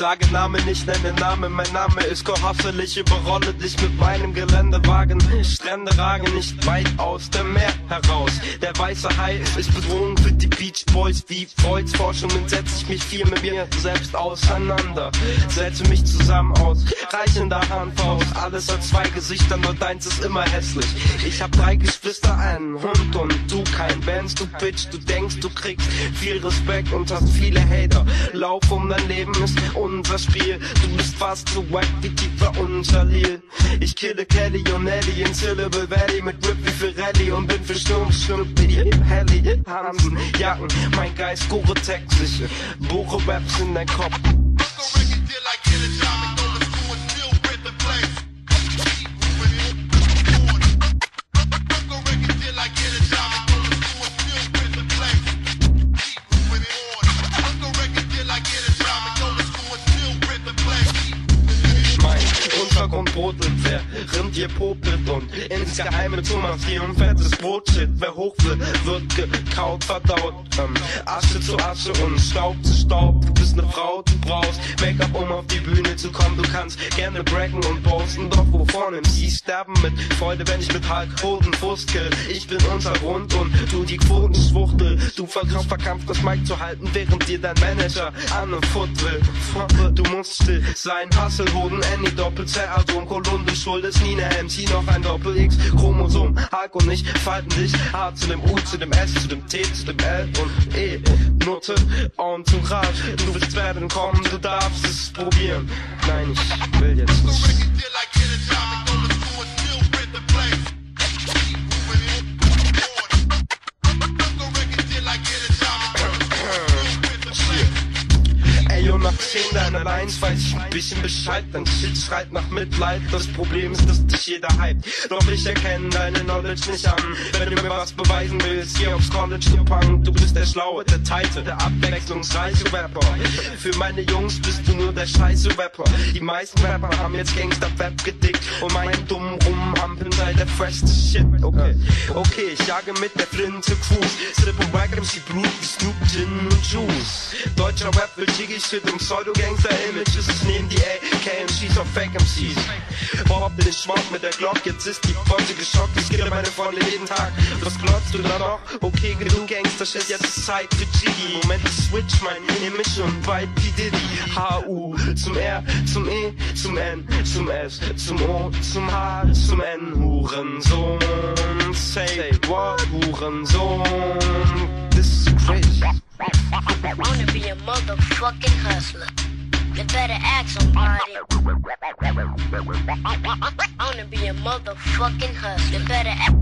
sage Name nicht, nenne Name, mein Name ist Kohassel, ich überrolle dich mit meinem Geländewagen. Strände ragen nicht weit aus dem Meer heraus. Der weiße Hai ist Bedrohung für die Beach Boys. Wie Freuds Forschungen setze ich mich viel mit mir selbst auseinander. Setze mich zusammen aus, reich in der Hand Faust. Alles hat zwei Gesichter, nur deins ist immer hässlich. Ich hab drei Geschwister, einen Hund und du kein Benz. Du Bitch, du denkst, du kriegst viel Respekt und hast viele Hater. Lauf um dein Leben ist unser Spiel. Du bist fast so wack wie Tiefer und Jalil. Ich kille Kelly und Ellie in Syllable Valley mit Rip wie Pirelli und bin für Sturm bestimmt wie die Helly. Hansen, Jacken, mein Geist, gore Texte. Buche Raps in dein Kopf. Brodelt, wer Rentier popelt und ins Geheime Thomas-Hier fettes Brotshit. Wer hoch will, wird gekaut, verdaut. Ähm, Asche zu Asche und Staub zu Staub. Du bist ne Frau, du brauchst Make-up, um auf die Bühne zu kommen. Du kannst gerne braggen und posten, doch wovon sie sterben mit Freude, wenn ich mit Hulk Hoden fuskel. Ich bin Untergrund und du die Quotenschwuchtel. Du versuchst verkrampft das Mic zu halten, während dir dein Manager an und Foot will. Du musst still sein, Hasselhoden, Annie, Doppelzell, Kolumne, Schuld ist nie ne MC, noch ein Doppel-X, Chromosom, Hulk und ich falten dich A zu dem U, zu dem S, zu dem T, zu dem L und E. Note, Entourage, du willst werden kommen, du darfst es probieren. Nein, ich will jetzt nicht. Nach 10 deiner Lines weiß ich ein bisschen Bescheid. Dein Shit schreit nach Mitleid. Das Problem ist, dass dich jeder hypt. Doch ich erkenne deine Knowledge nicht an. Wenn du mir was beweisen willst, geh aufs College, du Punk. Du bist der Schlaue, der Teite, der abwechslungsreiche Rapper. Für meine Jungs bist du nur der scheiße Rapper. Die meisten Rapper haben jetzt Gangster-Rap gedickt. Und meinen dummen Rumhampeln sei der freshste Shit. Okay, okay, ich jage mit der Flinte Cruise. Slip und Wack Blut wie Snoop, Gin und Juice. Deutscher Rap will Jiggy Shit und Pseudo-Gangster-Images. Ich nehm die AK und schieß auf Fake MCs. Behaupte den Schwab mit der Glock, jetzt ist die Beute geschockt. Ich gebe meine Freunde jeden Tag. Was glotzt du da noch? Okay, genug Gangster-Shit, jetzt ist Zeit für Jiggy. Moment, ich switch mein Image und weit wie Diddy. H-U zum R, zum E, zum N, zum S, zum O, zum H, zum N. Hurensohn, say what? Hurensohn, this is crazy. A motherfucking hustler. You better act somebody. I wanna be a motherfucking hustler. You better act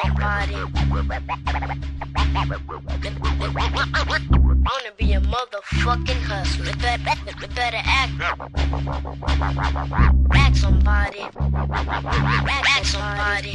somebody. I wanna be a motherfucking hustler. You better, you better act, act somebody. Act somebody.